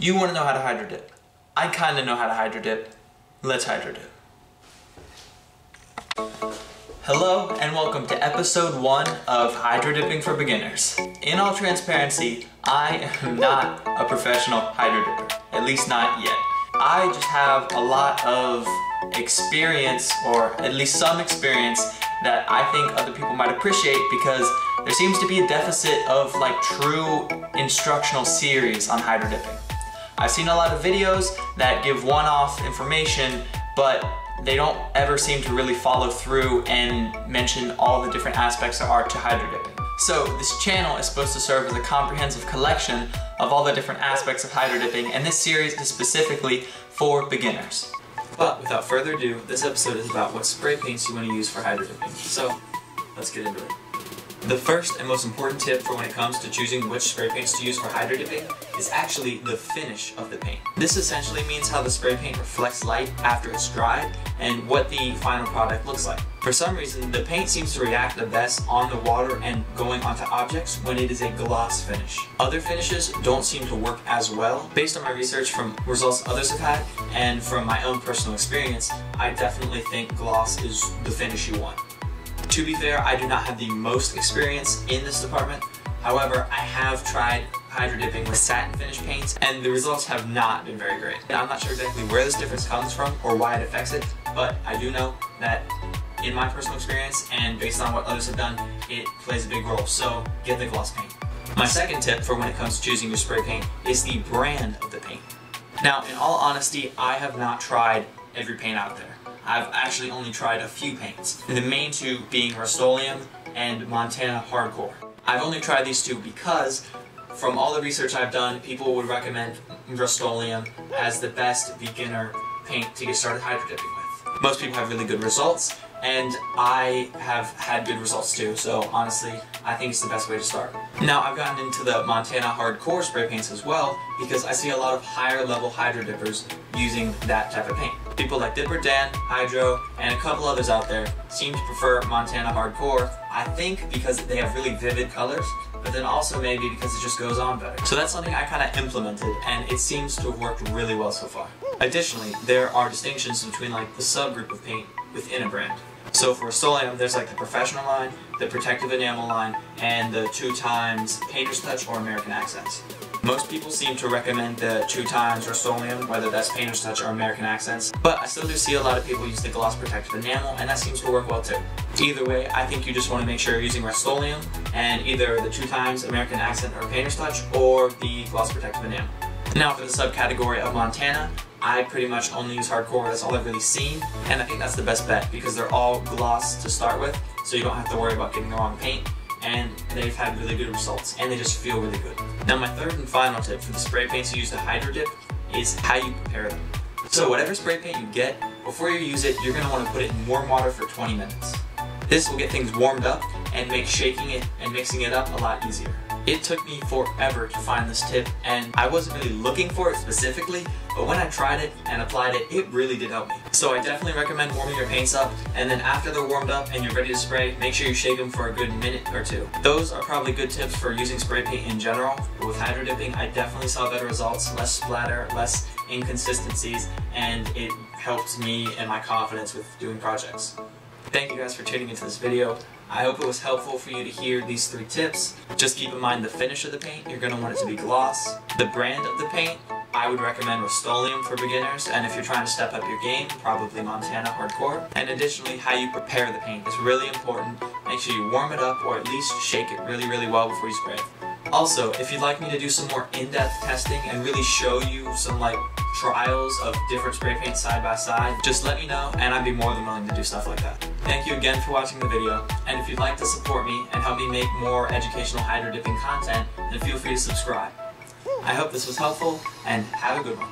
You want to know how to hydro dip. I kind of know how to hydro dip. Let's hydro dip. Hello and welcome to episode one of Hydro Dipping for Beginners. In all transparency, I am not a professional hydro dipper, at least not yet. I just have a lot of experience, or at least some experience, that I think other people might appreciate because there seems to be a deficit of like true instructional series on hydro dipping. I've seen a lot of videos that give one-off information, but they don't ever seem to really follow through and mention all the different aspects there are to hydro dipping. So this channel is supposed to serve as a comprehensive collection of all the different aspects of hydro dipping, and this series is specifically for beginners. But without further ado, this episode is about what spray paints you want to use for hydro dipping. So let's get into it. The first and most important tip for when it comes to choosing which spray paints to use for hydro dipping is actually the finish of the paint. This essentially means how the spray paint reflects light after it's dried and what the final product looks like. For some reason, the paint seems to react the best on the water and going onto objects when it is a gloss finish. Other finishes don't seem to work as well. Based on my research from results others have had and from my own personal experience, I definitely think gloss is the finish you want. To be fair, I do not have the most experience in this department. However, I have tried hydro dipping with satin finish paints and the results have not been very great. I'm not sure exactly where this difference comes from or why it affects it, but I do know that in my personal experience and based on what others have done, it plays a big role. So get the gloss paint. My second tip for when it comes to choosing your spray paint is the brand of the paint. Now, in all honesty, I have not tried every paint out there. I've actually only tried a few paints, the main two being Rust-Oleum and Montana Hardcore. I've only tried these two because from all the research I've done, people would recommend Rust-Oleum as the best beginner paint to get started hydro dipping with. Most people have really good results, and I have had good results too, so honestly, I think it's the best way to start. Now, I've gotten into the Montana Hardcore spray paints as well, because I see a lot of higher level hydro dippers using that type of paint. People like Dipper Dan, Hydro, and a couple others out there seem to prefer Montana Hardcore, I think because they have really vivid colors, but then also maybe because it just goes on better. So that's something I kind of implemented, and it seems to have worked really well so far. Additionally, there are distinctions between like the subgroup of paint within a brand. So for Rust-Oleum, there's like the professional line, the protective enamel line, and the two times painter's touch or American accents. Most people seem to recommend the two times Rust-Oleum, whether that's painter's touch or American accents, but I still do see a lot of people use the gloss protective enamel, and that seems to work well too. Either way, I think you just want to make sure you're using Rust-Oleum, and either the two times American accent or painter's touch, or the gloss protective enamel. Now for the subcategory of Montana, I pretty much only use hardcore, that's all I've really seen, and I think that's the best bet because they're all gloss to start with, so you don't have to worry about getting the wrong paint, and they've had really good results, and they just feel really good. Now my third and final tip for the spray paints you use to hydro dip is how you prepare them. So whatever spray paint you get, before you use it, you're going to want to put it in warm water for 20 minutes. This will get things warmed up and make shaking it and mixing it up a lot easier. It took me forever to find this tip and I wasn't really looking for it specifically, but when I tried it and applied it, it really did help me. So I definitely recommend warming your paints up and then after they're warmed up and you're ready to spray, make sure you shake them for a good minute or two. Those are probably good tips for using spray paint in general, but with hydro dipping, I definitely saw better results, less splatter, less inconsistencies, and it helped me and my confidence with doing projects. Thank you guys for tuning into this video. I hope it was helpful for you to hear these three tips. Just keep in mind the finish of the paint, you're going to want it to be gloss. The brand of the paint, I would recommend Rust-Oleum for beginners, and if you're trying to step up your game, probably Montana Hardcore. And additionally, how you prepare the paint is really important. Make sure you warm it up or at least shake it really, really well before you spray it. Also, if you'd like me to do some more in-depth testing and really show you some like trials of different spray paints side by side, just let me know and I'd be more than willing to do stuff like that. Thank you again for watching the video, and if you'd like to support me and help me make more educational hydro dipping content, then feel free to subscribe. I hope this was helpful, and have a good one.